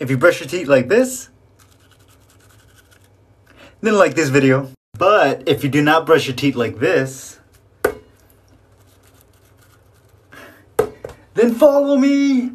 If you brush your teeth like this, then like this video. But if you do not brush your teeth like this, then follow me.